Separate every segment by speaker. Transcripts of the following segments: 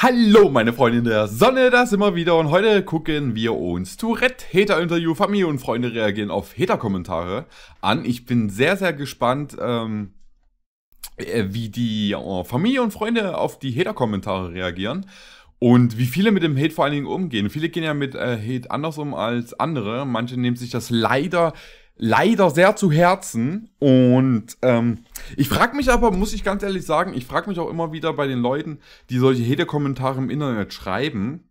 Speaker 1: Hallo meine Freunde der Sonne, da sind wir wieder und heute gucken wir uns Tourette Hater Interview, Familie und Freunde reagieren auf Hater Kommentare an. Ich bin sehr, sehr gespannt, ähm, äh, wie die äh, Familie und Freunde auf die Hater Kommentare reagieren und wie viele mit dem Hate vor allen Dingen umgehen. Viele gehen ja mit äh, Hate anders um als andere. Manche nehmen sich das leider leider sehr zu Herzen. Und ähm, ich frage mich aber, muss ich ganz ehrlich sagen, ich frage mich auch immer wieder bei den Leuten, die solche Hate-Kommentare im Internet schreiben,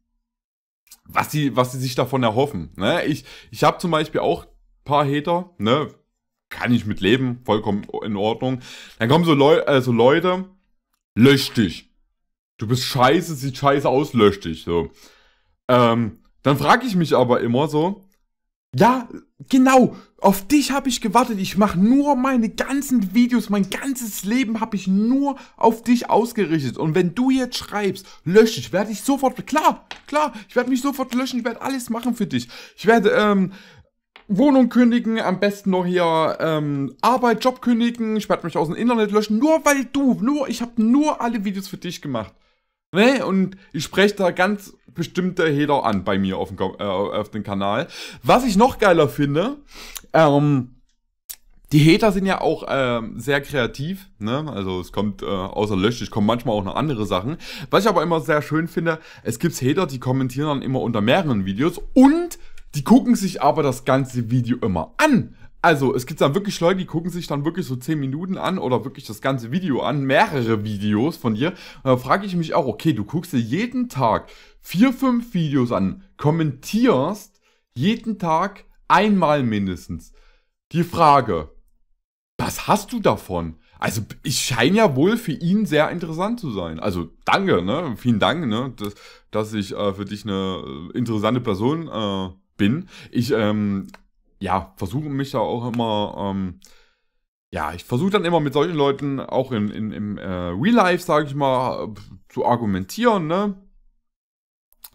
Speaker 1: was sie, was sie sich davon erhoffen. Ne? Ich, ich habe zum Beispiel auch paar Hater, ne? Kann ich mit leben, vollkommen in Ordnung. Dann kommen so, Leu äh, Leute, lösch dich. Du bist scheiße, sieht scheiße aus, lösch dich. So. Ähm, dann frage ich mich aber immer so, ja, genau. Auf dich habe ich gewartet. Ich mache nur meine ganzen Videos, mein ganzes Leben habe ich nur auf dich ausgerichtet. Und wenn du jetzt schreibst, lösche ich, werde ich sofort, klar, klar, ich werde mich sofort löschen, ich werde alles machen für dich. Ich werde, ähm, Wohnung kündigen, am besten noch hier ähm, Arbeit, Job kündigen, ich werde mich aus dem Internet löschen, nur weil du, nur, ich habe nur alle Videos für dich gemacht. Ne? Und ich spreche da ganz bestimmte Hater an bei mir auf dem, äh, auf dem Kanal. Was ich noch geiler finde, ähm, die Hater sind ja auch ähm, sehr kreativ, ne? Also es kommt äh, außer Lösch, es kommen manchmal auch noch andere Sachen. Was ich aber immer sehr schön finde, es gibt Hater, die kommentieren dann immer unter mehreren Videos und die gucken sich aber das ganze Video immer an. Also, es gibt dann wirklich Leute, die gucken sich dann wirklich so 10 Minuten an oder wirklich das ganze Video an, mehrere Videos von dir. Und da frage ich mich auch, okay, du guckst dir jeden Tag vier, fünf Videos an, kommentierst jeden Tag einmal mindestens. Die Frage, was hast du davon? Also, ich scheine ja wohl für ihn sehr interessant zu sein. Also, danke, ne? Vielen Dank, ne? Dass, dass ich äh, für dich eine äh, interessante Person äh, bin. Ich, ähm, ja, versuche mich da auch immer, ähm, ja, ich versuche dann immer mit solchen Leuten auch in, in, im äh, Real Life, sage ich mal, zu argumentieren, ne?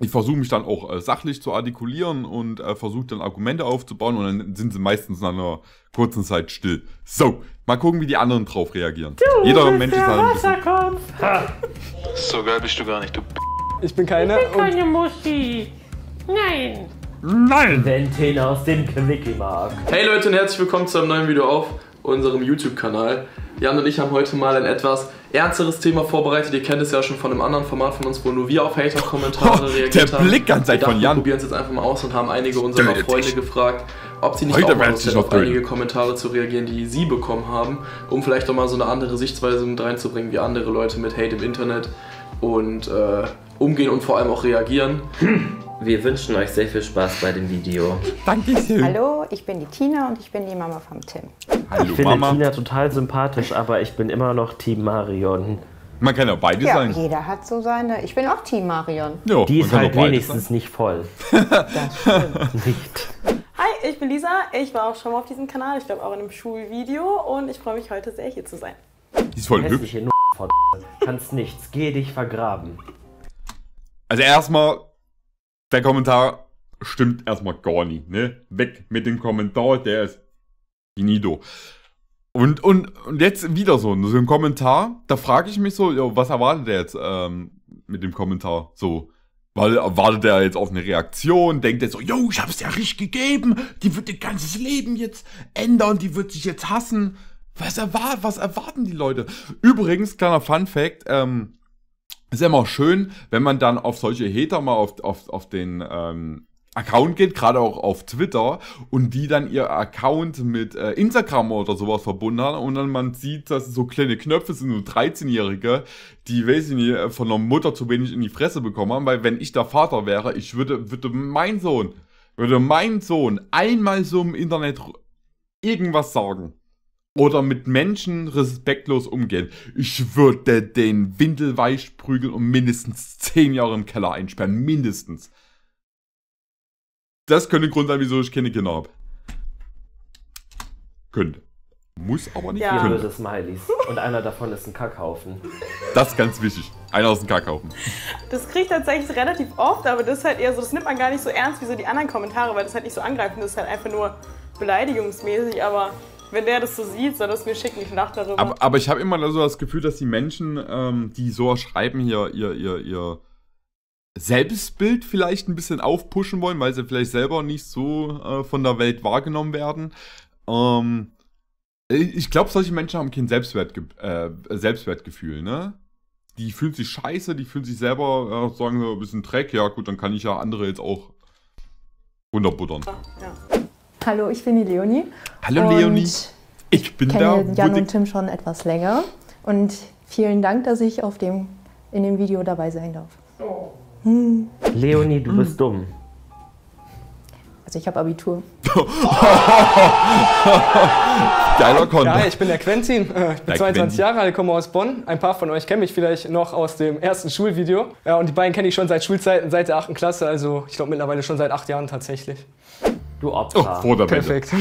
Speaker 1: Ich versuche mich dann auch äh, sachlich zu artikulieren und äh, versuche dann Argumente aufzubauen und dann sind sie meistens nach einer kurzen Zeit still. So, mal gucken, wie die anderen drauf reagieren.
Speaker 2: Du
Speaker 1: Jeder
Speaker 2: bist
Speaker 1: Mensch ist
Speaker 2: der
Speaker 1: halt ein bisschen.
Speaker 3: So geil bist du gar nicht, du
Speaker 4: Ich bin keine.
Speaker 2: ich bin keine Muschi. Nein.
Speaker 1: Nein!
Speaker 5: Ventin aus dem Quickie-Markt.
Speaker 3: Hey Leute und herzlich willkommen zu einem neuen Video auf unserem YouTube-Kanal. Jan und ich haben heute mal ein etwas ernsteres Thema vorbereitet. Ihr kennt es ja schon von einem anderen Format von uns, wo nur wir auf Hater-Kommentare
Speaker 1: Oh,
Speaker 3: reagiert
Speaker 1: der
Speaker 3: haben.
Speaker 1: Blick ganz
Speaker 3: Wir
Speaker 1: Zeit von Jan.
Speaker 3: Wir probieren es jetzt einfach mal aus und haben einige unserer
Speaker 1: Tötet
Speaker 3: Freunde
Speaker 1: dich.
Speaker 3: gefragt, ob sie nicht
Speaker 1: Heute
Speaker 3: auch mal Lust auf einige Kommentare zu reagieren, die sie bekommen haben, um vielleicht auch mal so eine andere Sichtweise mit reinzubringen, wie andere Leute mit Hate im Internet und äh, umgehen und vor allem auch reagieren.
Speaker 5: Wir wünschen euch sehr viel Spaß bei dem Video.
Speaker 1: Dankeschön.
Speaker 6: Hallo, ich bin die Tina und ich bin die Mama vom Tim.
Speaker 1: Hallo,
Speaker 5: Ich finde
Speaker 1: Mama.
Speaker 5: Tina total sympathisch, aber ich bin immer noch Team Marion.
Speaker 1: Man kann ja beide
Speaker 6: Ja,
Speaker 1: sein.
Speaker 6: jeder hat so seine. Ich bin auch Team Marion.
Speaker 1: Ja,
Speaker 5: Die ist halt wenigstens nicht voll.
Speaker 6: Das stimmt.
Speaker 5: Nicht.
Speaker 7: Hi, ich bin Lisa. Ich war auch schon mal auf diesem Kanal. Ich glaube auch in einem Schulvideo und ich freue mich heute sehr hier zu sein.
Speaker 1: sein. Die ist voll hübsch.
Speaker 5: Kannst nichts. Geh dich vergraben.
Speaker 1: Also erstmal, der Kommentar stimmt erstmal gar nicht, ne? Weg mit dem Kommentar, der ist finito. Und, und, und jetzt wieder so, so ein Kommentar, da frage ich mich so, jo, was erwartet der jetzt ähm, mit dem Kommentar? So, weil erwartet er jetzt auf eine Reaktion, denkt er so, jo, ich hab's ja richtig gegeben, die wird ihr ganzes Leben jetzt ändern, die wird sich jetzt hassen. Was, erwart was erwarten die Leute? Übrigens, kleiner Fun Fact, ähm, ist ja immer schön, wenn man dann auf solche Hater mal auf, auf, auf den ähm, Account geht, gerade auch auf Twitter, und die dann ihr Account mit äh, Instagram oder sowas verbunden haben und dann man sieht, dass so kleine Knöpfe sind, so 13-Jährige, die, weiß ich nicht, von der Mutter zu wenig in die Fresse bekommen haben, weil wenn ich der Vater wäre, ich würde, würde mein Sohn, würde mein Sohn einmal so im Internet irgendwas sagen oder mit Menschen respektlos umgehen. Ich würde den windelweich prügeln und mindestens 10 Jahre im Keller einsperren. Mindestens. Das könnte ein Grund sein, wieso ich keine Kinder habe. Könnte. Muss aber nicht.
Speaker 7: Ja.
Speaker 5: Böse Smileys. Und einer davon ist ein Kackhaufen.
Speaker 1: Das ist ganz wichtig. Einer aus dem Kackhaufen.
Speaker 7: Das kriege ich tatsächlich relativ oft, aber das ist halt eher so, das nimmt man gar nicht so ernst wie so die anderen Kommentare, weil das halt nicht so angreifend ist, halt einfach nur beleidigungsmäßig, aber wenn der das so sieht, soll das mir schicken, ich lache darüber.
Speaker 1: Aber, aber ich habe immer so das Gefühl, dass die Menschen, ähm, die so schreiben, hier, ihr, ihr, ihr Selbstbild vielleicht ein bisschen aufpushen wollen, weil sie vielleicht selber nicht so äh, von der Welt wahrgenommen werden. Ähm, ich glaube, solche Menschen haben kein Selbstwertge äh, Selbstwertgefühl, ne? Die fühlen sich scheiße, die fühlen sich selber, äh, sagen so ein bisschen Dreck, ja gut, dann kann ich ja andere jetzt auch runterbuttern.
Speaker 7: Ja.
Speaker 4: Hallo, ich bin die Leonie.
Speaker 1: Hallo
Speaker 4: und
Speaker 1: Leonie, ich bin
Speaker 4: kenne
Speaker 1: der
Speaker 4: Jan
Speaker 1: Mutti-
Speaker 4: und Tim schon etwas länger. Und vielen Dank, dass ich auf dem, in dem Video dabei sein darf.
Speaker 5: Leonie, du bist dumm.
Speaker 4: Also ich habe Abitur.
Speaker 1: Geiler Konter.
Speaker 8: Ja, ich bin der Quentin, äh, ich bin
Speaker 1: Der
Speaker 8: 22
Speaker 1: Quentin.
Speaker 8: Jahre alt, komme aus Bonn. Ein paar von euch kennen mich vielleicht noch aus dem ersten Schulvideo. Ja, und die beiden kenne ich schon seit Schulzeiten, seit der 8. Klasse, also ich glaube mittlerweile schon seit acht Jahren tatsächlich.
Speaker 5: Du
Speaker 1: oh,
Speaker 5: Opfer.
Speaker 1: vor der.
Speaker 8: Perfekt.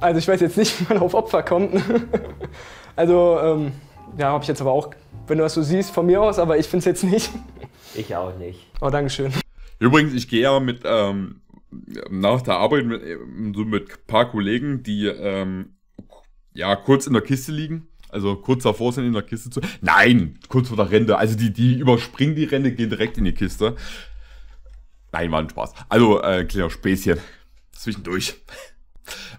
Speaker 8: Also ich weiß jetzt nicht, wie man auf Opfer kommt. Also, ähm, ja, habe ich jetzt aber auch, wenn du das so siehst, von mir aus, aber ich finde es jetzt nicht.
Speaker 5: Ich auch nicht.
Speaker 8: Oh, Dankeschön.
Speaker 1: Übrigens, ich gehe ja mit ähm, nach der Arbeit mit, ähm, so mit ein paar Kollegen, die ähm, ja kurz in der Kiste liegen. Also kurz davor sind in der Kiste zu. Nein, kurz vor der Rente. Also die, die überspringen die Rente, gehen direkt in die Kiste. Nein, war ein Spaß. Also, äh, kleiner Späßchen. Zwischendurch.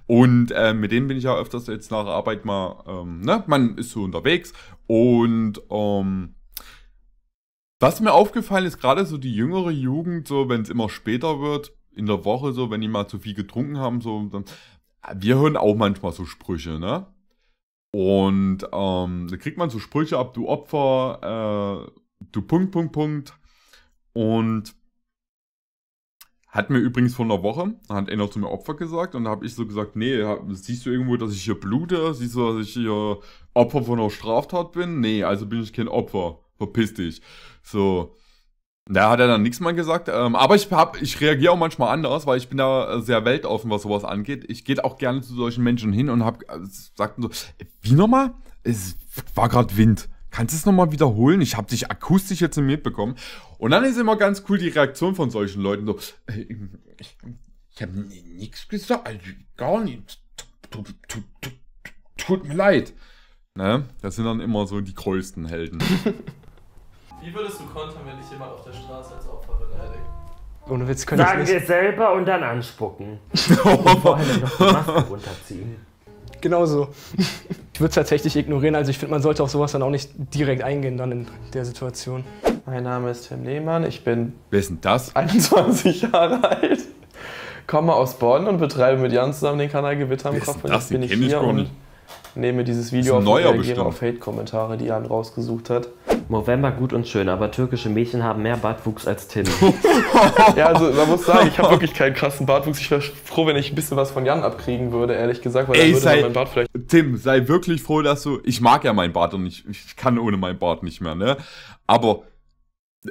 Speaker 1: Und äh, mit denen bin ich ja öfters jetzt nach Arbeit mal, ähm, ne, man ist so unterwegs und ähm, was mir aufgefallen ist, gerade so die jüngere Jugend, so wenn es immer später wird, in der Woche, so wenn die mal zu viel getrunken haben, so dann, wir hören auch manchmal so Sprüche, ne? Und ähm, da kriegt man so Sprüche ab, du Opfer, äh, du Punkt, Punkt, Punkt. Und hat mir übrigens vor einer Woche, hat einer zu mir Opfer gesagt und da habe ich so gesagt, nee, siehst du irgendwo, dass ich hier blute? Siehst du, dass ich hier Opfer von einer Straftat bin? Nee, also bin ich kein Opfer. Verpiss dich. So. Da hat er dann nichts mehr gesagt. Ähm, aber ich, hab, ich reagiere auch manchmal anders, weil ich bin da äh, sehr weltoffen, was sowas angeht. Ich gehe auch gerne zu solchen Menschen hin und hab, äh, so, "Äh, wie nochmal? Es war gerade Wind. Kannst du es nochmal wiederholen? Ich habe dich akustisch jetzt mitbekommen. Und dann ist immer ganz cool die Reaktion von solchen Leuten so, "Äh, ich, ich habe nichts gesagt, also gar nichts. Tut, tut, tut, tut mir leid. Ne? Das sind dann immer so die größten Helden.
Speaker 3: Wie würdest du kontern, wenn dich jemand auf der Straße als Opfer beleidigt?
Speaker 8: Ohne Witz könnte
Speaker 5: Sagen
Speaker 8: ich
Speaker 5: wir
Speaker 8: nicht.
Speaker 5: es selber und dann anspucken. Und vor allem noch die Maske runterziehen.
Speaker 8: Genau so. Ich würde es tatsächlich ignorieren, also ich finde, man sollte auf sowas dann auch nicht direkt eingehen dann in der Situation.
Speaker 3: Mein Name ist Tim Lehmann, ich bin
Speaker 1: Wer ist denn das?
Speaker 3: 21 Jahre alt, komme aus Bonn und betreibe mit Jan zusammen den Kanal Gewitter im Kopf. Und
Speaker 1: das?
Speaker 3: jetzt bin ich hier und
Speaker 1: nicht.
Speaker 3: nehme dieses Video auf und reagiere
Speaker 1: bestimmt.
Speaker 3: auf Hate-Kommentare, die Jan rausgesucht hat.
Speaker 5: Movember gut und schön, aber türkische Mädchen haben mehr Bartwuchs als Tim.
Speaker 3: Ja, also man muss sagen, ich habe wirklich keinen krassen Bartwuchs. Ich wäre froh, wenn ich ein bisschen was von Jan abkriegen würde, ehrlich gesagt, weil
Speaker 1: Ey,
Speaker 3: dann würde
Speaker 1: sei-
Speaker 3: mein Bart vielleicht
Speaker 1: Tim, sei wirklich froh, dass du. Ich mag ja meinen Bart und ich, ich kann ohne meinen Bart nicht mehr, ne? Aber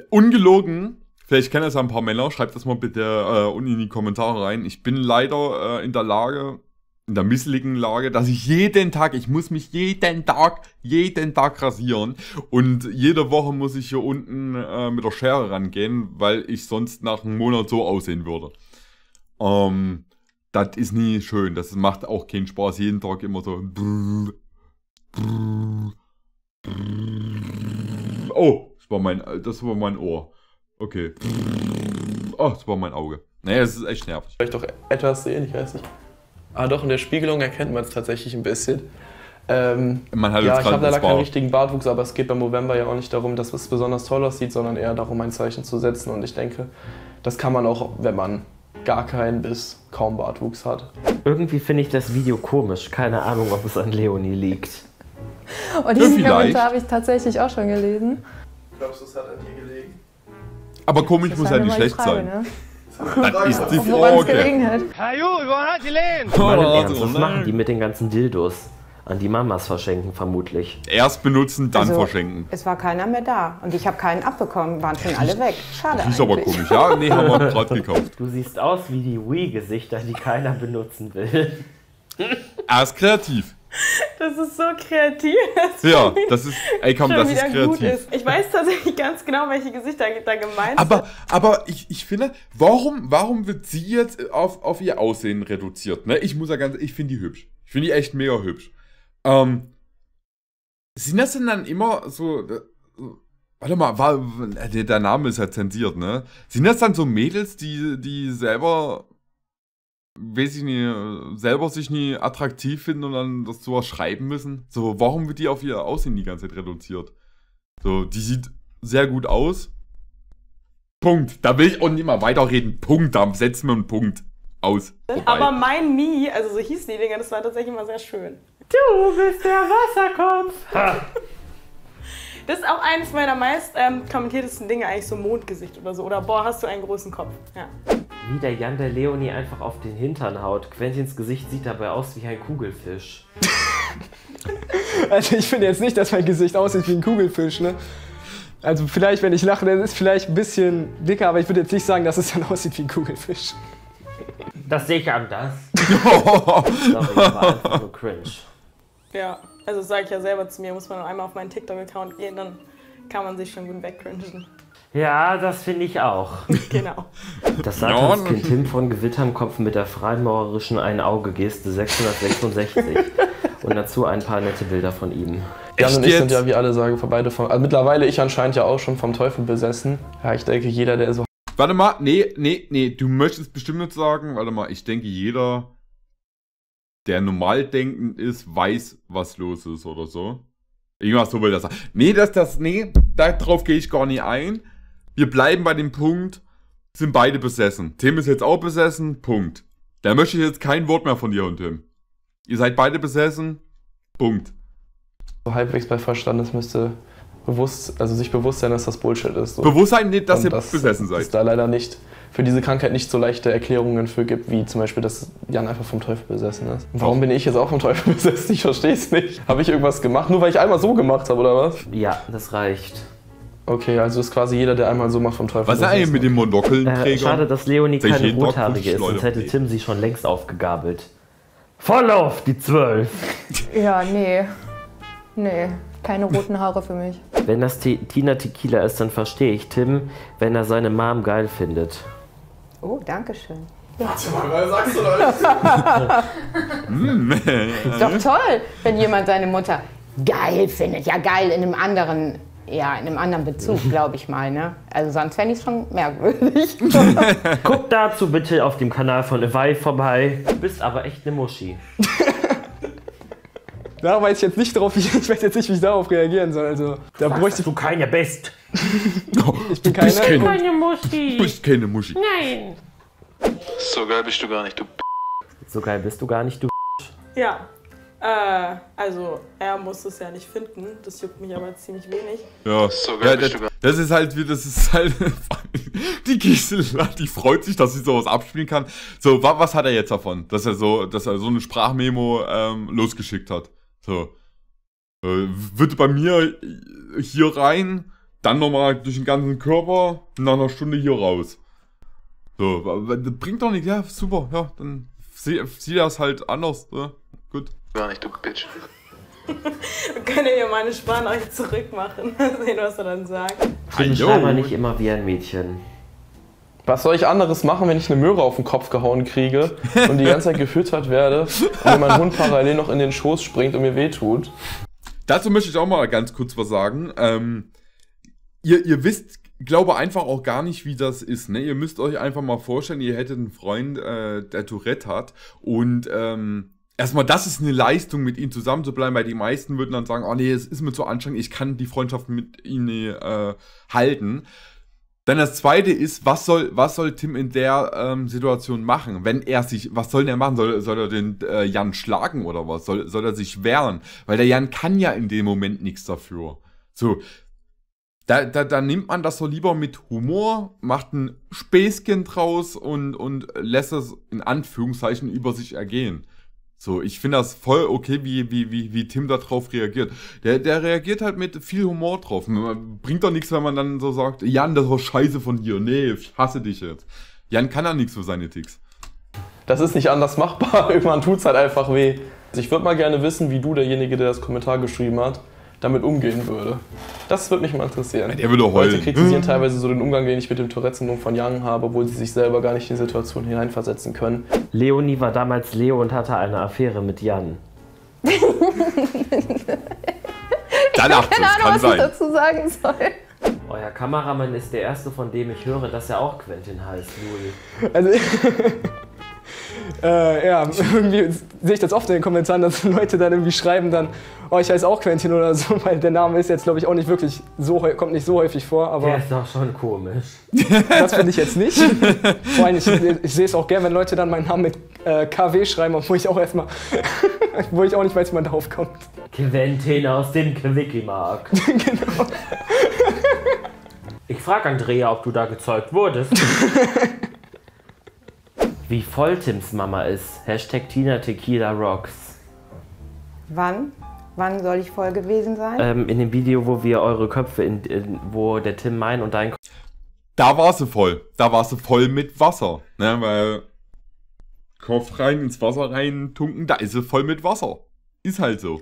Speaker 1: ungelogen, vielleicht kennen das ja ein paar Männer, schreibt das mal bitte äh, unten in die Kommentare rein. Ich bin leider äh, in der Lage, in der misseligen Lage, dass ich jeden Tag, ich muss mich jeden Tag, jeden Tag rasieren. Und jede Woche muss ich hier unten äh, mit der Schere rangehen, weil ich sonst nach einem Monat so aussehen würde. Ähm, das ist nie schön. Das macht auch keinen Spaß, jeden Tag immer so. Oh, das war mein, das war mein Ohr. Okay. Oh, das war mein Auge. Nee, es ist echt nervig.
Speaker 3: vielleicht doch etwas sehen, ich weiß nicht. Ah doch, in der Spiegelung erkennt man es tatsächlich ein bisschen. Ähm,
Speaker 1: Man hat
Speaker 3: ja, ich habe leider keinen richtigen Bartwuchs, aber es geht beim Movember ja auch nicht darum, dass es besonders toll aussieht, sondern eher darum, ein Zeichen zu setzen. Und ich denke, das kann man auch, wenn man gar keinen bis kaum Bartwuchs hat.
Speaker 5: Irgendwie finde ich das Video komisch. Keine Ahnung, ob es an Leonie liegt.
Speaker 4: Und diesen
Speaker 1: vielleicht.
Speaker 4: Kommentar habe ich tatsächlich auch schon gelesen.
Speaker 3: Glaubst du, es hat an dir gelegen?
Speaker 1: Aber komisch
Speaker 4: Das
Speaker 1: muss ja
Speaker 4: halt
Speaker 1: nicht schlecht
Speaker 4: Frage,
Speaker 1: sein.
Speaker 4: Ne?
Speaker 1: Das ist die Frage.
Speaker 4: gelegen hat.
Speaker 5: Ernst, was machen die mit den ganzen Dildos? An die Mamas verschenken vermutlich.
Speaker 1: Erst benutzen, dann
Speaker 6: Also,
Speaker 1: verschenken.
Speaker 6: Es war keiner mehr da und ich habe keinen abbekommen, waren schon alle weg. Schade
Speaker 1: Das ist aber komisch. Ja, nee, haben wir gerade gekauft.
Speaker 5: Du siehst aus wie die Wii-Gesichter, die keiner benutzen will.
Speaker 1: Er ist kreativ.
Speaker 7: Das ist so kreativ, dass
Speaker 1: Ja, das ist, ey komm, das ist kreativ.
Speaker 7: ist. Ich weiß tatsächlich ganz genau, welche Gesichter da gemeint
Speaker 1: Aber,
Speaker 7: sind.
Speaker 1: aber ich, ich finde, warum, warum wird sie jetzt auf, auf ihr Aussehen reduziert? Ne? Ich muss ja ganz, ich finde die hübsch. Ich finde die echt mega hübsch. Ähm, sind das denn dann immer so, äh, Warte mal, war, der, der Name ist ja zensiert, ne? Sind das dann so Mädels, die, die selber, weiß ich nicht, selber sich nie attraktiv finden und dann das sowas schreiben müssen? So, warum wird die auf ihr Aussehen die ganze Zeit reduziert? So, die sieht sehr gut aus. Punkt. Da will ich auch nicht mal weiterreden. Punkt. Da setzen wir einen Punkt. Aus. Vorbei.
Speaker 7: Aber mein Mi, also so hießen die Dinger, das war tatsächlich immer sehr schön.
Speaker 2: Du bist der Wasserkopf.
Speaker 7: Das ist auch eines meiner meist ähm, kommentiertesten Dinge, eigentlich so Mondgesicht oder so. Oder boah, hast du einen großen Kopf. Ja.
Speaker 5: Wie der Jan der Leonie einfach auf den Hintern haut. Quentins Gesicht sieht dabei aus wie ein Kugelfisch.
Speaker 8: Also ich finde jetzt nicht, dass mein Gesicht aussieht wie ein Kugelfisch, ne? Also vielleicht, wenn ich lache, dann ist es vielleicht ein bisschen dicker, aber ich würde jetzt nicht sagen, dass es dann aussieht wie ein Kugelfisch.
Speaker 5: Das sehe ich anders. Sorry, war einfach nur cringe.
Speaker 7: Ja, also das sage ich ja selber zu mir, muss man nur einmal auf meinen TikTok-Account gehen, dann kann man sich schon gut wegcringen.
Speaker 5: Ja, das finde ich auch.
Speaker 7: genau.
Speaker 5: Das Satanskind Tim von Gewitternkopf mit der freimaurerischen Ein-Auge-Geste 666. Und dazu ein paar nette Bilder von ihm.
Speaker 3: Jan
Speaker 1: Echt
Speaker 3: und ich sind
Speaker 1: jetzt?
Speaker 3: ja, wie alle sagen, beide vom. Also mittlerweile ich anscheinend ja auch schon vom Teufel besessen. Ja, ich denke, jeder, der so
Speaker 1: Warte mal, nee, nee, nee, du möchtest bestimmt nicht sagen, warte mal, ich denke, jeder, der normal denkend ist, weiß, was los ist oder so. Irgendwas so will das sagen. Nee, das, das, nee, darauf gehe ich gar nicht ein. Wir bleiben bei dem Punkt, sind beide besessen. Tim ist jetzt auch besessen, Punkt. Da möchte ich jetzt kein Wort mehr von dir und Tim. Ihr seid beide besessen, Punkt.
Speaker 3: halbwegs bei Verstand ist, müsste bewusst, also sich bewusst sein, dass das Bullshit ist. So.
Speaker 1: Bewusstsein dass
Speaker 3: Und
Speaker 1: ihr besessen
Speaker 3: Es
Speaker 1: seid.
Speaker 3: da leider nicht für diese Krankheit nicht so leichte Erklärungen für gibt, wie zum Beispiel, dass Jan einfach vom Teufel besessen ist. Warum bin ich jetzt auch vom Teufel besessen? Ich verstehe es nicht. Habe ich irgendwas gemacht? Nur weil ich einmal so gemacht habe, oder was?
Speaker 5: Ja, das reicht.
Speaker 3: Okay, also ist quasi jeder, der einmal so macht, vom Teufel
Speaker 1: Was ist eigentlich mit dem
Speaker 5: Äh,
Speaker 1: Monokelträger?
Speaker 5: schade, dass Leonie keine Rothaarige
Speaker 1: 50
Speaker 5: ist, sonst hätte Tim sie schon längst aufgegabelt. Vorlauf, die Zwölf.
Speaker 4: Ja, nee. Nee, keine roten Haare für mich.
Speaker 5: Wenn das Te Tina Tequila ist, dann verstehe ich Tim, wenn er seine Mom geil findet.
Speaker 6: Oh, danke schön.
Speaker 3: Was sagst du
Speaker 6: Ist doch toll, wenn jemand seine Mutter geil findet. Ja, geil in einem anderen, ja, in einem anderen Bezug, glaube ich mal. Ne? Also sonst fände ich es schon merkwürdig.
Speaker 5: Guck dazu bitte auf dem Kanal von Evai vorbei. Du bist aber echt eine Muschi.
Speaker 8: Da weiß ich jetzt nicht drauf, wie, ich weiß jetzt nicht, wie ich darauf reagieren soll. Also, da bräuchte
Speaker 5: Du keine Best.
Speaker 8: ich bin
Speaker 1: Du bist
Speaker 8: keine.
Speaker 1: keine,
Speaker 2: Meine
Speaker 1: du
Speaker 2: Muschi.
Speaker 1: bist keine Muschi.
Speaker 2: Nein.
Speaker 9: So geil bist du gar nicht, du
Speaker 5: So geil bist du gar nicht, du.
Speaker 7: Ja. Äh, also er muss es ja nicht finden. Das juckt mich aber ziemlich wenig.
Speaker 1: Ja,
Speaker 9: So geil
Speaker 1: ja das, das ist halt wie, das ist halt, die Gisela, die freut sich, dass sie sowas abspielen kann. So, wa, was hat er jetzt davon? Dass er so, dass er so eine Sprachmemo ähm, losgeschickt hat. So. Äh, wird bei mir hier rein, dann nochmal durch den ganzen Körper, nach einer Stunde hier raus. So, bringt doch nichts, ja, super, ja, dann sieh, sieh das halt anders, ne?
Speaker 9: Gar nicht, du Bitch.
Speaker 7: Wir können ja mal eine Sprachnachricht zurückmachen. Mal sehen, was er dann sagt.
Speaker 5: Tim,
Speaker 1: Hallo.
Speaker 5: schreib mal nicht immer wie ein Mädchen.
Speaker 3: Was soll ich anderes machen, wenn ich eine Möhre auf den Kopf gehauen kriege und die ganze Zeit gefüttert werde und mein Hund parallel noch in den Schoß springt und mir wehtut?
Speaker 1: Dazu möchte ich auch mal ganz kurz was sagen. Ähm, ihr, ihr wisst, glaube einfach auch gar nicht, wie das ist. Ne? Ihr müsst euch einfach mal vorstellen, ihr hättet einen Freund, äh, der Tourette hat und ähm, erstmal, das ist eine Leistung, mit ihm zusammen zu bleiben, weil die meisten würden dann sagen, oh nee, es ist mir zu anstrengend, ich kann die Freundschaft mit ihm äh, halten. Dann das zweite ist, was soll, was soll Tim in der ähm, Situation machen? Wenn er sich, was soll er machen? Soll, soll er den äh, Jan schlagen oder was? Soll, soll er sich wehren? Weil der Jan kann ja in dem Moment nichts dafür. So, da, da, da nimmt man das so lieber mit Humor, macht ein Späßchen draus und, und lässt es in Anführungszeichen über sich ergehen. So, ich finde das voll okay, wie, wie, wie, wie Tim da drauf reagiert. Der, der reagiert halt mit viel Humor drauf. Man- Bringt doch nichts, wenn man dann so sagt, Jan, das war scheiße von dir. Nee, ich hasse dich jetzt. Jan kann ja nichts für seine Ticks.
Speaker 3: Das ist nicht anders machbar. Irgendwann tut es halt einfach weh. Also ich würde mal gerne wissen, wie du, derjenige, der das Kommentar geschrieben hat, damit umgehen würde. Das würde mich mal interessieren.
Speaker 1: Der würde
Speaker 3: Leute
Speaker 1: heulen.
Speaker 3: kritisieren teilweise so den Umgang, den ich mit dem Tourette-Syndrom von Young habe, obwohl sie sich selber gar nicht in die Situation hineinversetzen können.
Speaker 5: Leonie war damals Leo und hatte eine Affäre mit Jan.
Speaker 1: Da lacht
Speaker 4: Keine Ahnung, was ich
Speaker 1: sein.
Speaker 4: dazu sagen soll.
Speaker 5: Euer Kameramann ist der erste, von dem ich höre, dass er auch Quentin heißt, Louis.
Speaker 8: Also, äh, ja, irgendwie sehe ich das oft in den Kommentaren, dass Leute dann irgendwie schreiben dann, oh, ich heiße auch Quentin oder so, weil der Name ist jetzt, glaube ich, auch nicht wirklich so, kommt nicht so häufig vor, aber
Speaker 5: Der ist doch schon komisch.
Speaker 8: das finde ich jetzt nicht. Vor allem, ich, ich sehe es auch gern, wenn Leute dann meinen Namen mit äh, KW schreiben, obwohl ich auch erstmal, wo ich auch nicht weiß, wie man darauf kommt.
Speaker 5: Quentin aus dem Quickie-Markt.
Speaker 8: genau.
Speaker 5: Ich frage Andrea, ob du da gezeugt wurdest. Wie voll Tims Mama ist. Hashtag Tina Tequila Rocks.
Speaker 6: Wann? Wann soll ich voll gewesen sein?
Speaker 5: Ähm, in dem Video, wo wir eure Köpfe, in, in, wo der Tim mein und dein
Speaker 1: Da war sie voll. Da war sie voll mit Wasser. Ne, weil Kopf rein, ins Wasser rein tunken, da ist sie voll mit Wasser. Ist halt so.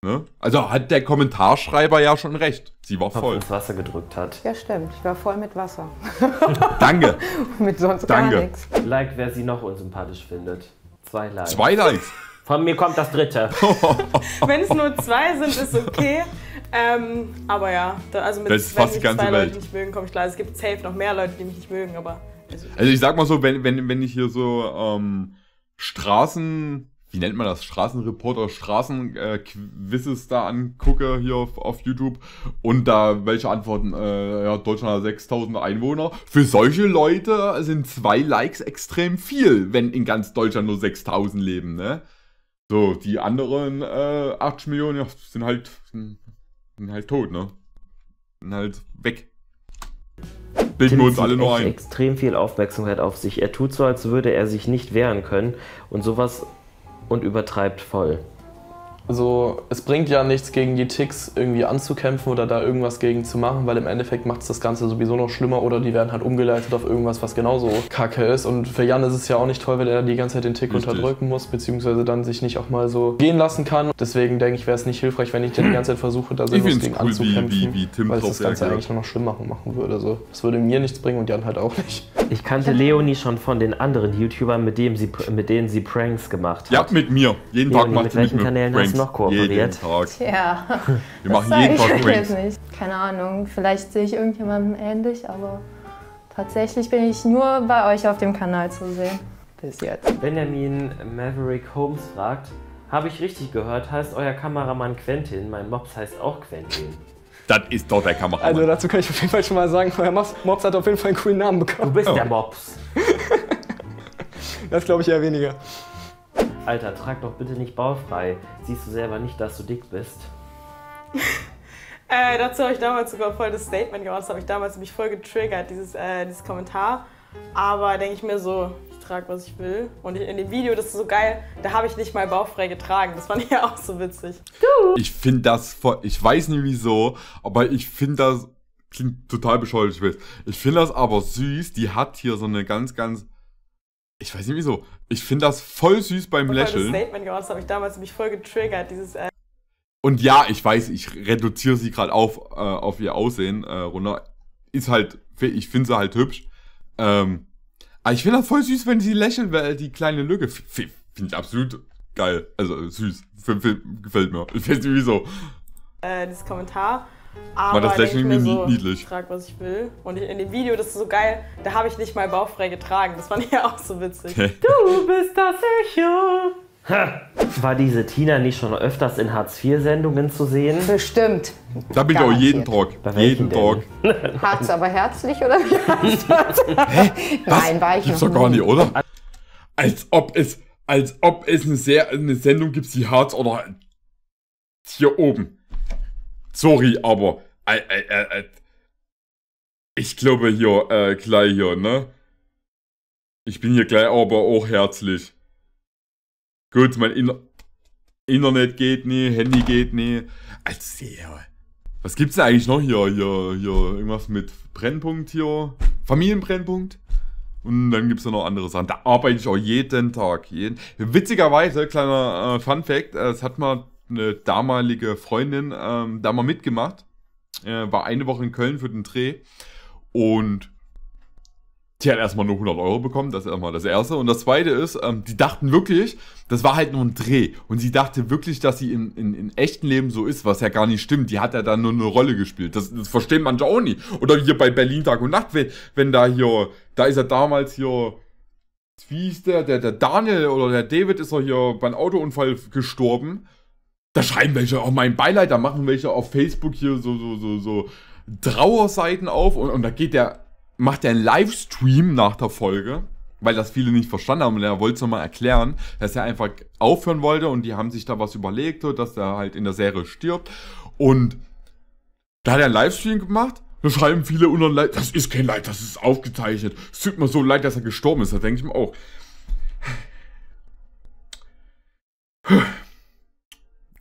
Speaker 1: Ne? Also hat der Kommentarschreiber ja schon recht. Sie war voll.
Speaker 5: ins Wasser gedrückt hat.
Speaker 6: Ja, stimmt. Ich war voll mit Wasser.
Speaker 1: Danke.
Speaker 6: mit sonst
Speaker 1: Danke.
Speaker 6: gar nichts.
Speaker 5: Like, wer sie noch unsympathisch findet. Zwei Likes.
Speaker 1: Zwei Likes.
Speaker 5: Von mir kommt das dritte.
Speaker 7: Wenn es nur zwei sind, ist okay. Ähm, aber ja, da, also mit
Speaker 1: Das ist
Speaker 7: wenn
Speaker 1: fast die
Speaker 7: mich
Speaker 1: ganze
Speaker 7: zwei
Speaker 1: Welt.
Speaker 7: Leute nicht mögen, komme ich klar. Es gibt safe noch mehr Leute, die mich nicht mögen, aber also,
Speaker 1: Also ich sag mal so, wenn, wenn, wenn ich hier so ähm, Straßen, wie nennt man das, Straßenreporter, Straßenquizzes da angucke hier auf, auf YouTube und da welche Antworten, äh, ja, Deutschland hat 6000 Einwohner. Für solche Leute sind zwei Likes extrem viel, wenn in ganz Deutschland nur 6000 leben, ne? So, die anderen äh, 80 Millionen ja, sind halt sind, sind halt tot, ne? Sind halt weg. Bilden wir uns alle nur ein.
Speaker 5: extrem viel Aufmerksamkeit auf sich. Er tut so, als würde er sich nicht wehren können und sowas und übertreibt voll.
Speaker 3: Also es bringt ja nichts gegen die Ticks irgendwie anzukämpfen oder da irgendwas gegen zu machen, weil im Endeffekt macht es das Ganze sowieso noch schlimmer oder die werden halt umgeleitet auf irgendwas, was genauso kacke ist. Und für Jan ist es ja auch nicht toll, wenn er die ganze Zeit den Tick
Speaker 1: Richtig.
Speaker 3: unterdrücken muss, beziehungsweise dann sich nicht auch mal so gehen lassen kann. Deswegen denke ich, wäre es nicht hilfreich, wenn ich die ganze Zeit versuche, da
Speaker 1: find's
Speaker 3: gegen
Speaker 1: cool, wie-
Speaker 3: anzukämpfen,
Speaker 1: wie- wie Tim
Speaker 3: weil es das Ganze eigentlich nur noch schlimmer machen würde. Also das würde mir nichts bringen und Jan halt auch nicht.
Speaker 5: Ich kannte Leonie schon von den anderen YouTubern, mit, dem sie, mit denen sie Pranks gemacht hat.
Speaker 1: Ja, mit mir. Jeden Tag
Speaker 5: Leonie,
Speaker 1: macht
Speaker 5: mit
Speaker 1: sie mit
Speaker 5: welchen
Speaker 1: mir
Speaker 5: Kanälen hast du
Speaker 1: Pranks.
Speaker 5: noch kooperiert?
Speaker 1: Jeden Tag.
Speaker 4: Tja,
Speaker 1: Wir machen jeden Tag Pranks.
Speaker 4: jetzt nicht. Keine Ahnung, vielleicht sehe ich irgendjemandem ähnlich, aber tatsächlich bin ich nur bei euch auf dem Kanal zu sehen. Bis jetzt.
Speaker 5: Benjamin Maverick Holmes fragt, habe ich richtig gehört, heißt euer Kameramann Quentin, mein Mops heißt auch Quentin.
Speaker 1: Das ist doch der Kameramann.
Speaker 8: Also dazu kann ich auf jeden Fall schon mal sagen, euer Mops, hat auf jeden Fall einen coolen Namen
Speaker 5: Du
Speaker 8: bekommen.
Speaker 5: bist
Speaker 1: Oh.
Speaker 5: der Mops.
Speaker 8: Das glaube ich eher weniger.
Speaker 5: Alter, trag doch bitte nicht baufrei. Siehst du selber nicht, dass du dick bist?
Speaker 7: Äh, dazu habe ich damals sogar voll das Statement gemacht. Das habe ich damals mich voll getriggert, dieses, äh, dieses Kommentar. Aber denke ich mir so, ich trage, was ich will. Und in dem Video, das ist so geil, da habe ich nicht mal bauchfrei getragen. Das fand ich ja auch so witzig.
Speaker 1: Ich finde das voll, ich weiß nicht wieso, aber ich finde das, klingt total bescheuert, ich weiß. Ich finde das aber süß, die hat hier so eine ganz, ganz, ich weiß nicht wieso, ich finde das voll süß beim
Speaker 7: Ich habe voll das
Speaker 1: Lächeln.
Speaker 7: Statement gemacht. Das habe ich damals mich voll getriggert, dieses, äh,
Speaker 1: Und ja, ich weiß, ich reduziere sie gerade auf, äh, auf ihr Aussehen äh, runter. Ist halt, ich finde sie halt hübsch. Ähm, aber ich finde das voll süß, wenn sie lächelt, weil die kleine Lücke. Finde ich absolut geil. Also süß. F- f- Gefällt mir. Ich weiß nicht wieso.
Speaker 7: äh, dieses Kommentar.
Speaker 1: Aber
Speaker 7: Aber
Speaker 1: das Lächeln
Speaker 7: mir
Speaker 1: irgendwie
Speaker 7: so,
Speaker 1: niedlich.
Speaker 7: Ich trage, was ich will. Und in dem Video, das ist so geil, da habe ich nicht mal bauchfrei getragen. Das fand ich ja auch so witzig.
Speaker 2: Du bist das Echo.
Speaker 5: War diese Tina nicht schon öfters in Hartz-IV-Sendungen zu sehen?
Speaker 6: Bestimmt.
Speaker 1: Da bin ich auch jeden. Tag. Jeden? Tag.
Speaker 6: Harz aber herzlich oder wie heißt das? Nein, war ich
Speaker 1: Gibt's
Speaker 6: noch
Speaker 1: doch gar
Speaker 6: nie.
Speaker 1: nicht, oder? Als ob es, als ob es eine, sehr, eine Sendung gibt, die Harz oder hier oben. Sorry, aber äh, äh, äh, ich glaube hier äh, gleich hier, ne? Ich bin hier gleich aber auch herzlich. Gut, mein Inter Internet geht nie, Handy geht nie. Also, ja. Was gibt's denn eigentlich noch hier? Hier, hier, irgendwas mit Brennpunkt hier. Familienbrennpunkt. Und dann gibt's ja noch andere Sachen. Da arbeite ich auch jeden Tag. Jeden. Witzigerweise, kleiner äh, Fun Fact, äh, es hat mal eine damalige Freundin ähm, da mal mitgemacht. Äh, war eine Woche in Köln für den Dreh. Und Die hat erstmal nur 100 Euro bekommen, das ist erstmal das Erste. Und das Zweite ist, ähm, die dachten wirklich, das war halt nur ein Dreh. Und sie dachte wirklich, dass sie in, in, in echten Leben so ist, was ja gar nicht stimmt. Die hat ja dann nur eine Rolle gespielt. Das, das verstehen manche auch nicht. Oder hier bei Berlin Tag und Nacht, wenn, da hier, da ist er damals hier, wie ist der, der, der Daniel oder der David ist er hier beim Autounfall gestorben. Da schreiben welche auch mein Beileid, da machen welche auf Facebook hier so, so, so, so Trauerseiten auf und, und da geht der macht er einen Livestream nach der Folge, weil das viele nicht verstanden haben und er wollte es nochmal erklären, dass er einfach aufhören wollte und die haben sich da was überlegt, dass er halt in der Serie stirbt und da hat er einen Livestream gemacht da schreiben viele unter Leid, das ist kein Leid, das ist aufgezeichnet. Es tut mir so leid, dass er gestorben ist. Da denke ich mir auch.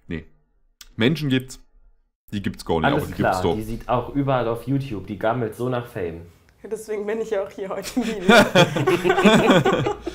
Speaker 1: Nee. Menschen gibt's. Die gibt's gar nicht,
Speaker 5: Alles klar,
Speaker 1: gibt's doch.
Speaker 5: die sieht auch überall auf YouTube, die gammelt so nach Fame.
Speaker 7: Deswegen bin ich ja auch hier heute im Video.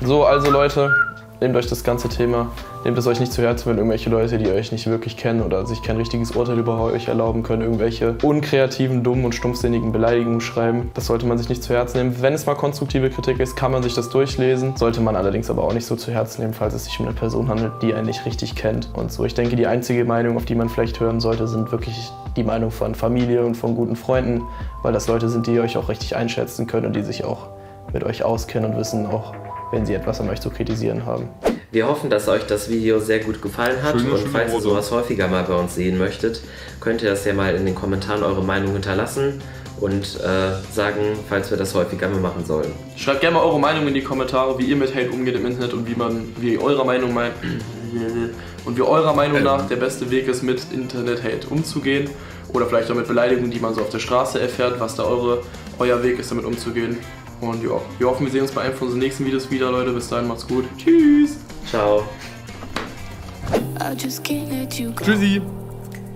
Speaker 3: So, also Leute, nehmt euch das ganze Thema, nehmt es euch nicht zu Herzen, wenn irgendwelche Leute, die euch nicht wirklich kennen oder sich kein richtiges Urteil über euch erlauben können, irgendwelche unkreativen, dummen und stumpfsinnigen Beleidigungen schreiben. Das sollte man sich nicht zu Herzen nehmen. Wenn es mal konstruktive Kritik ist, kann man sich das durchlesen. Sollte man allerdings aber auch nicht so zu Herzen nehmen, falls es sich um eine Person handelt, die einen nicht richtig kennt. Und so, ich denke, die einzige Meinung, auf die man vielleicht hören sollte, sind wirklich die Meinung von Familie und von guten Freunden, weil das Leute sind, die euch auch richtig einschätzen können und die sich auch mit euch auskennen und wissen auch, wenn sie etwas an euch zu kritisieren haben.
Speaker 5: Wir hoffen, dass euch das Video sehr gut gefallen hat
Speaker 1: Schöne,
Speaker 5: und
Speaker 1: schöne
Speaker 5: falls ihr sowas häufiger mal bei uns sehen möchtet, könnt ihr das ja mal in den Kommentaren eure Meinung hinterlassen und äh, sagen, falls wir das häufiger mal machen sollen.
Speaker 3: Schreibt gerne mal eure Meinung in die Kommentare, wie ihr mit Hate umgeht im Internet und wie man, wie eurer Meinung mein, und wie eurer Meinung nach der beste Weg ist, mit Internet-Hate umzugehen. Oder vielleicht auch mit Beleidigungen, die man so auf der Straße erfährt, was da eure, euer Weg ist, damit umzugehen. Und ja, wir hoffen, wir sehen uns bei einem von unseren nächsten Videos wieder, Leute. Bis dahin, macht's gut. Tschüss!
Speaker 5: Ciao.
Speaker 1: Tschüssi.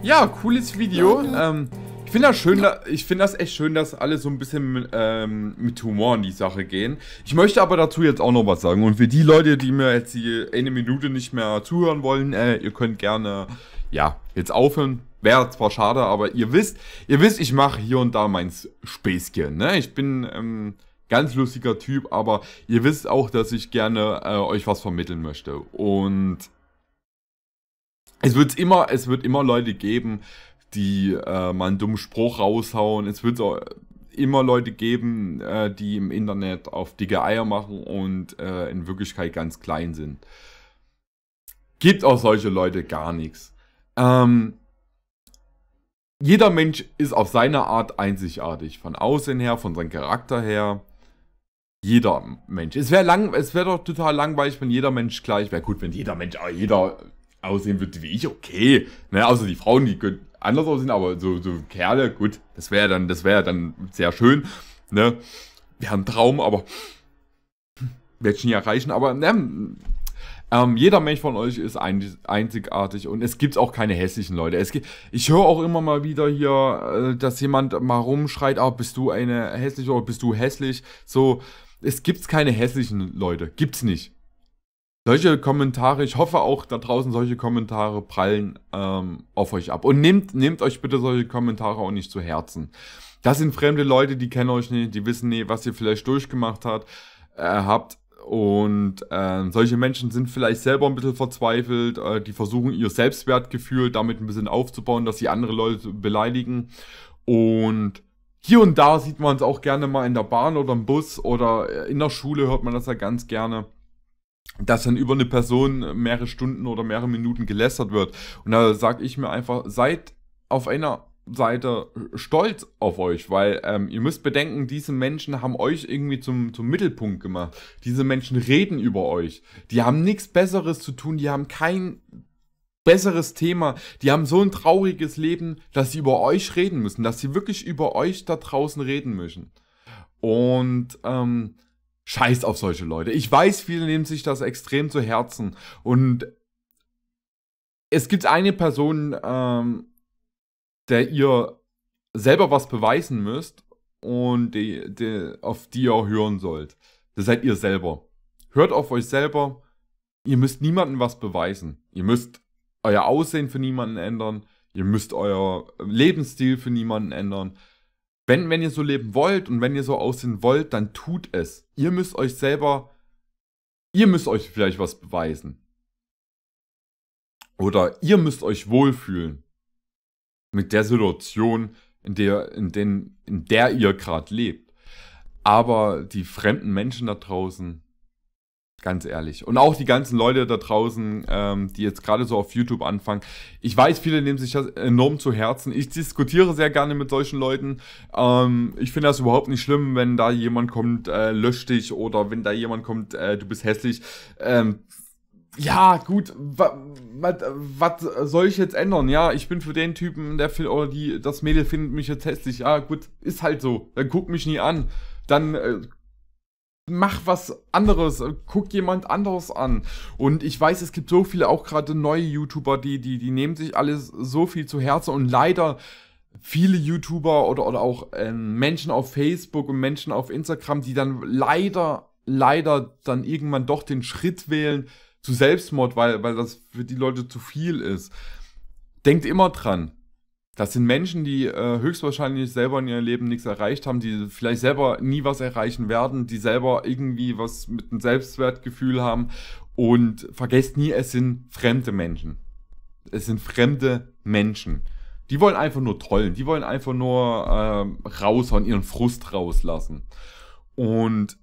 Speaker 1: Ja, cooles Video. Ähm, ich finde das schön, da, ich finde das echt schön, dass alle so ein bisschen mit, ähm, mit Humor in die Sache gehen. Ich möchte aber dazu jetzt auch noch was sagen. Und für die Leute, die mir jetzt die eine Minute nicht mehr zuhören wollen, äh, ihr könnt gerne, ja, jetzt aufhören. Wäre zwar schade, aber ihr wisst, ihr wisst, ich mache hier und da mein Späßchen, ne? Ich bin, ähm, ganz lustiger Typ, aber ihr wisst auch, dass ich gerne äh, euch was vermitteln möchte. Und es wird immer, es wird immer Leute geben, die äh, mal einen dummen Spruch raushauen. Es wird auch immer Leute geben, äh, die im Internet auf dicke Eier machen und äh, in Wirklichkeit ganz klein sind. Gibt auch solche Leute gar nichts. Ähm, jeder Mensch ist auf seine Art einzigartig. Von Aussehen her, von seinem Charakter her. Jeder Mensch. Es wäre lang, es wäre doch total langweilig, wenn jeder Mensch gleich wäre. Gut, wenn jeder Mensch, äh, jeder aussehen würde wie ich, okay. Ne, außer die Frauen, die können anders aussehen, aber so, so Kerle, gut, das wäre dann, das wäre dann sehr schön. Ne? Wäre ein Traum, aber werde ich nie erreichen. Aber ne, ähm, jeder Mensch von euch ist ein, einzigartig und es gibt auch keine hässlichen Leute. Es gibt, ich höre auch immer mal wieder hier, äh, dass jemand mal rumschreit, ah, bist du eine hässliche oder bist du hässlich? So, es gibt keine hässlichen Leute. Gibt's nicht. Solche Kommentare, ich hoffe auch da draußen solche Kommentare prallen ähm, auf euch ab. Und nehmt, nehmt euch bitte solche Kommentare auch nicht zu Herzen. Das sind fremde Leute, die kennen euch nicht, die wissen nicht, was ihr vielleicht durchgemacht hat, äh, habt. Und äh, solche Menschen sind vielleicht selber ein bisschen verzweifelt, äh, die versuchen ihr Selbstwertgefühl damit ein bisschen aufzubauen, dass sie andere Leute beleidigen. Und hier und da sieht man es auch gerne mal in der Bahn oder im Bus oder in der Schule hört man das ja ganz gerne dass dann über eine Person mehrere Stunden oder mehrere Minuten gelästert wird. Und da sage ich mir einfach, seid auf einer Seite stolz auf euch, weil ähm, ihr müsst bedenken, diese Menschen haben euch irgendwie zum, zum Mittelpunkt gemacht. Diese Menschen reden über euch. Die haben nichts Besseres zu tun, die haben kein besseres Thema. Die haben so ein trauriges Leben, dass sie über euch reden müssen, dass sie wirklich über euch da draußen reden müssen. Und ähm, Scheiß auf solche Leute. Ich weiß, viele nehmen sich das extrem zu Herzen. Und es gibt eine Person, ähm, der ihr selber was beweisen müsst und die, die, auf die ihr hören sollt. Das seid ihr selber. Hört auf euch selber. Ihr müsst niemandem was beweisen. Ihr müsst euer Aussehen für niemanden ändern. Ihr müsst euer Lebensstil für niemanden ändern. wenn, wenn ihr so leben wollt und wenn ihr so aussehen wollt, dann tut es. Ihr müsst euch selber, ihr müsst euch vielleicht was beweisen. Oder ihr müsst euch wohlfühlen mit der Situation, in der, in den, in der ihr gerade lebt. Aber die fremden Menschen da draußen, Ganz ehrlich. Und auch die ganzen Leute da draußen, ähm, die jetzt gerade so auf YouTube anfangen. Ich weiß, viele nehmen sich das enorm zu Herzen. Ich diskutiere sehr gerne mit solchen Leuten. Ähm, ich finde das überhaupt nicht schlimm, wenn da jemand kommt, äh, lösch dich oder wenn da jemand kommt, äh, du bist hässlich. Ähm, ja, gut, was soll ich jetzt ändern? Ja, ich bin für den Typen, der oder die, das Mädel findet mich jetzt hässlich. Ja, gut, ist halt so. Dann guck mich nie an. Dann äh, mach was anderes, guck jemand anderes an. Und ich weiß, es gibt so viele, auch gerade neue YouTuber, die, die, die nehmen sich alles so viel zu Herzen und leider viele YouTuber oder, oder auch ähm, Menschen auf Facebook und Menschen auf Instagram, die dann leider, leider dann irgendwann doch den Schritt wählen zu Selbstmord, weil, weil das für die Leute zu viel ist. Denkt immer dran, das sind Menschen, die äh, höchstwahrscheinlich selber in ihrem Leben nichts erreicht haben, die vielleicht selber nie was erreichen werden, die selber irgendwie was mit einem Selbstwertgefühl haben. Und vergesst nie, es sind fremde Menschen. Es sind fremde Menschen. Die wollen einfach nur trollen, die wollen einfach nur äh, raushauen, ihren Frust rauslassen. Und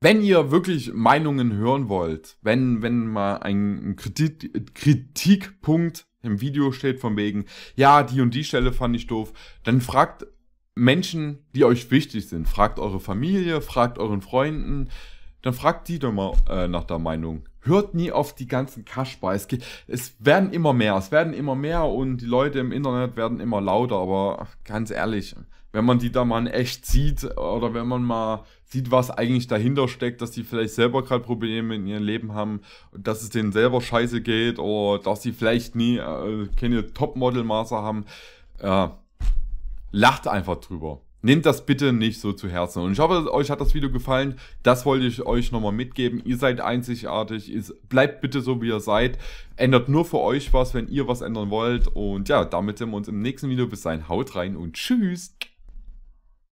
Speaker 1: wenn ihr wirklich Meinungen hören wollt, wenn, wenn mal ein Kritik, Kritikpunkt im Video steht von wegen, ja, die und die Stelle fand ich doof, dann fragt Menschen, die euch wichtig sind. Fragt eure Familie, fragt euren Freunden, dann fragt die doch mal äh, nach der Meinung. Hört nie auf die ganzen Kaschbar. Es, geht, es werden immer mehr, es werden immer mehr und die Leute im Internet werden immer lauter, aber ganz ehrlich, wenn man die da mal in echt sieht oder wenn man mal sieht, was eigentlich dahinter steckt, dass die vielleicht selber gerade Probleme in ihrem Leben haben, dass es denen selber scheiße geht oder dass sie vielleicht nie äh, keine Topmodel-Maße haben, äh, lacht einfach drüber. Nehmt das bitte nicht so zu Herzen. Und ich hoffe, euch hat das Video gefallen. Das wollte ich euch nochmal mitgeben. Ihr seid einzigartig. Bleibt bitte so, wie ihr seid. Ändert nur für euch was, wenn ihr was ändern wollt. Und ja, damit sehen wir uns im nächsten Video. Bis dahin, haut rein und tschüss.